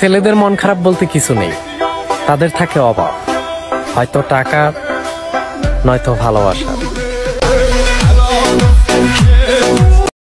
ছেলেদের মন খারাপ বলতে কিছু নেই। তাদের থাকে অভাব। হয়তো টাকা নয়তো ভালোবাসা।